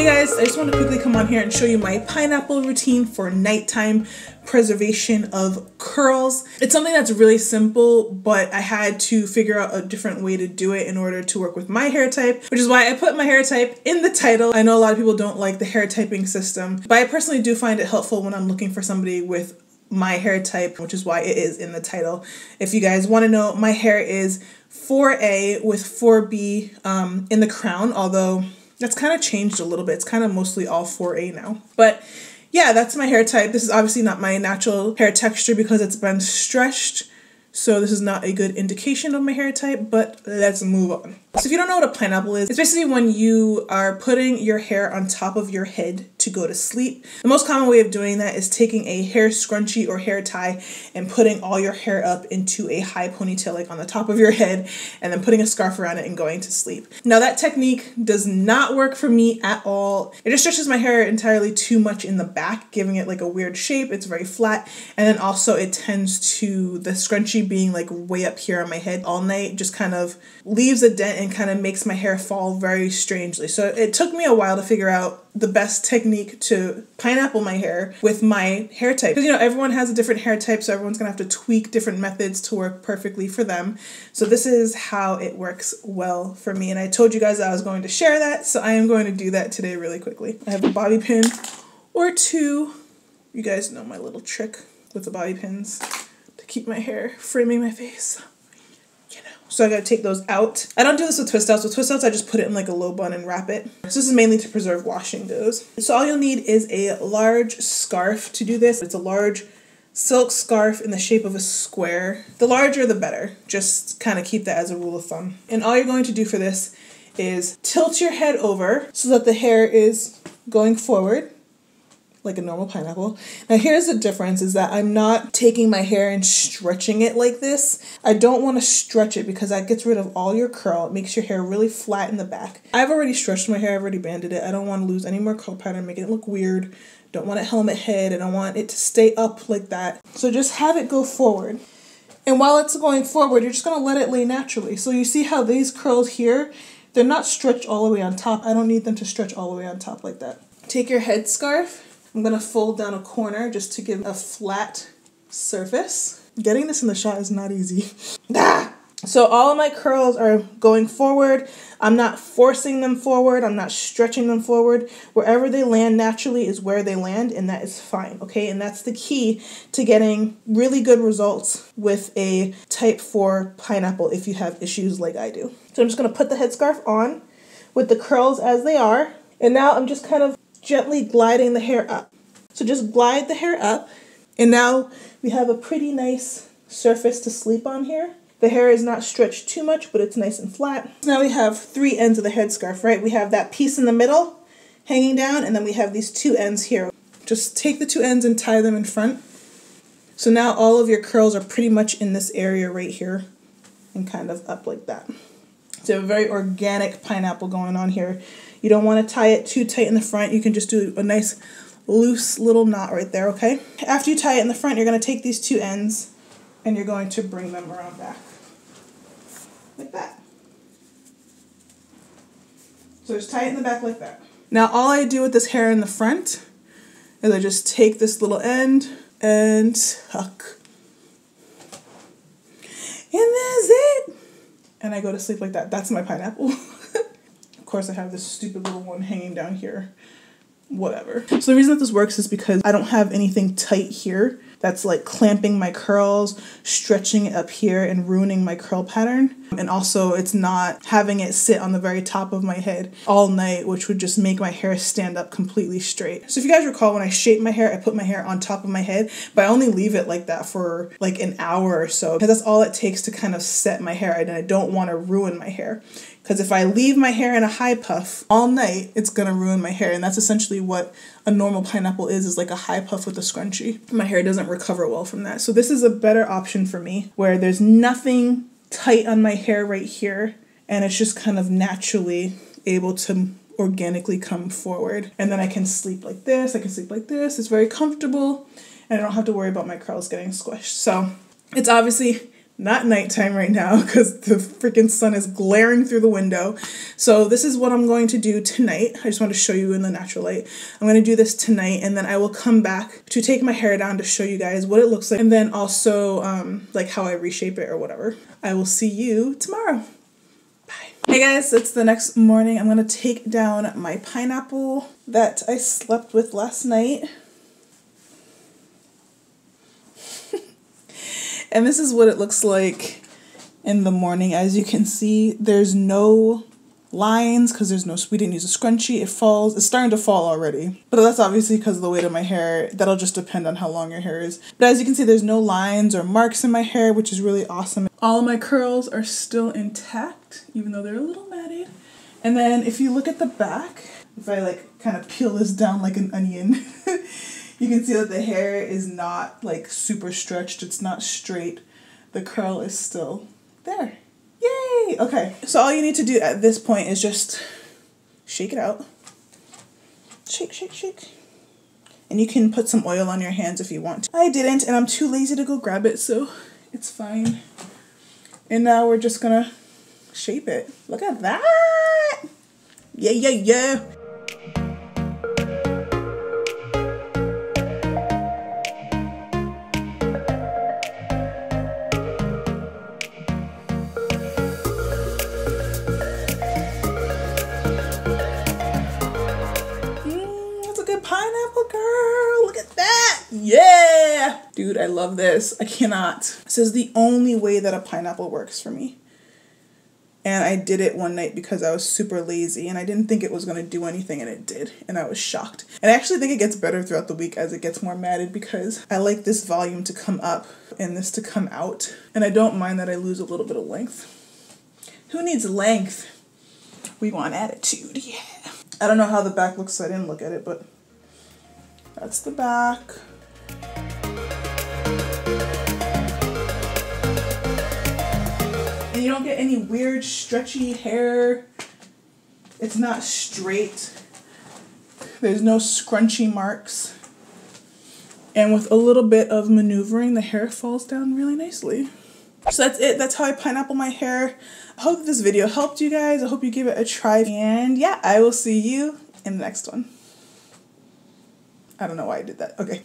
Hey guys, I just want to quickly come on here and show you my pineapple routine for nighttime preservation of curls. It's something that's really simple, but I had to figure out a different way to do it in order to work with my hair type, which is why I put my hair type in the title. I know a lot of people don't like the hair typing system, but I personally do find it helpful when I'm looking for somebody with my hair type, which is why it is in the title. If you guys want to know, my hair is 4A with 4B um, in the crown, although that's kind of changed a little bit. It's kind of mostly all 4A now. But yeah, that's my hair type. This is obviously not my natural hair texture because it's been stretched. So this is not a good indication of my hair type, but let's move on. So if you don't know what a pineapple is, it's basically when you are putting your hair on top of your head to go to sleep. The most common way of doing that is taking a hair scrunchie or hair tie and putting all your hair up into a high ponytail like on the top of your head and then putting a scarf around it and going to sleep. Now that technique does not work for me at all. It just stretches my hair entirely too much in the back, giving it like a weird shape. It's very flat and then also it tends to the scrunchie being like way up here on my head all night just kind of leaves a dent and kind of makes my hair fall very strangely. So it took me a while to figure out the best technique to pineapple my hair with my hair type. Because you know, everyone has a different hair type, so everyone's gonna have to tweak different methods to work perfectly for them. So this is how it works well for me. And I told you guys I was going to share that, so I am going to do that today really quickly. I have a bobby pin or two. You guys know my little trick with the bobby pins to keep my hair framing my face. So I gotta take those out. I don't do this with twist outs. With twist outs, I just put it in like a low bun and wrap it. So this is mainly to preserve wash and gos. So all you'll need is a large scarf to do this. It's a large silk scarf in the shape of a square. The larger the better. Just kind of keep that as a rule of thumb. And all you're going to do for this is tilt your head over so that the hair is going forward like a normal pineapple. Now here's the difference is that I'm not taking my hair and stretching it like this. I don't want to stretch it because that gets rid of all your curl. It makes your hair really flat in the back. I've already stretched my hair, I've already banded it. I don't want to lose any more curl pattern, making it look weird. Don't want a helmet head and I want it to stay up like that. So just have it go forward. And while it's going forward, you're just going to let it lay naturally. So you see how these curls here, they're not stretched all the way on top. I don't need them to stretch all the way on top like that. Take your headscarf I'm gonna fold down a corner just to give a flat surface. Getting this in the shot is not easy. ah! So all of my curls are going forward. I'm not forcing them forward. I'm not stretching them forward. Wherever they land naturally is where they land and that is fine, okay? And that's the key to getting really good results with a type 4 pineapple if you have issues like I do. So I'm just gonna put the headscarf on with the curls as they are. And now I'm just kind of gently gliding the hair up. So just glide the hair up, and now we have a pretty nice surface to sleep on here. The hair is not stretched too much, but it's nice and flat. Now we have three ends of the headscarf, right? We have that piece in the middle hanging down, and then we have these two ends here. Just take the two ends and tie them in front. So now all of your curls are pretty much in this area right here and kind of up like that. So a very organic pineapple going on here. You don't want to tie it too tight in the front. You can just do a nice loose little knot right there, okay? After you tie it in the front, you're going to take these two ends and you're going to bring them around back. Like that. So just tie it in the back like that. Now all I do with this hair in the front is I just take this little end and tuck. And that's it. And I go to sleep like that. That's my pineapple. course, I have this stupid little one hanging down here. Whatever. So the reason that this works is because I don't have anything tight here that's like clamping my curls, stretching it up here, and ruining my curl pattern. And also, it's not having it sit on the very top of my head all night, which would just make my hair stand up completely straight. So, if you guys recall, when I shape my hair, I put my hair on top of my head, but I only leave it like that for like an hour or so because that's all it takes to kind of set my hair. And I don't want to ruin my hair. Because if I leave my hair in a high puff all night, it's gonna ruin my hair. And that's essentially what a normal pineapple is, is like a high puff with a scrunchie. My hair doesn't recover well from that. So this is a better option for me where there's nothing tight on my hair right here and it's just kind of naturally able to organically come forward. And then I can sleep like this, I can sleep like this. It's very comfortable and I don't have to worry about my curls getting squished. So it's obviously not nighttime right now because the freaking sun is glaring through the window. So this is what I'm going to do tonight. I just want to show you in the natural light. I'm going to do this tonight and then I will come back to take my hair down to show you guys what it looks like and then also um, like how I reshape it or whatever. I will see you tomorrow. Bye. Hey guys, it's the next morning. I'm going to take down my pineapple that I slept with last night. And this is what it looks like in the morning. As you can see, there's no lines because there's no, we didn't use a scrunchie. It falls, it's starting to fall already. But that's obviously because of the weight of my hair. That'll just depend on how long your hair is. But as you can see, there's no lines or marks in my hair, which is really awesome. All my curls are still intact, even though they're a little matted. And then if you look at the back, if I like kind of peel this down like an onion, you can see that the hair is not like super stretched. It's not straight. The curl is still there. Yay! Okay, so all you need to do at this point is just shake it out. Shake, shake, shake. And you can put some oil on your hands if you want. I didn't, and I'm too lazy to go grab it, so it's fine. And now we're just gonna shape it. Look at that! Yeah, yeah, yeah. Dude, I love this. I cannot. This is the only way that a pineapple works for me. And I did it one night because I was super lazy and I didn't think it was going to do anything and it did. And I was shocked. And I actually think it gets better throughout the week as it gets more matted because I like this volume to come up and this to come out. And I don't mind that I lose a little bit of length. Who needs length? We want attitude, yeah. I don't know how the back looks, so I didn't look at it, but that's the back. And you don't get any weird stretchy hair. It's not straight. There's no scrunchy marks. And with a little bit of maneuvering, the hair falls down really nicely. So that's it. That's how I pineapple my hair. I hope this video helped you guys. I hope you give it a try. And yeah, I will see you in the next one. I don't know why I did that. Okay.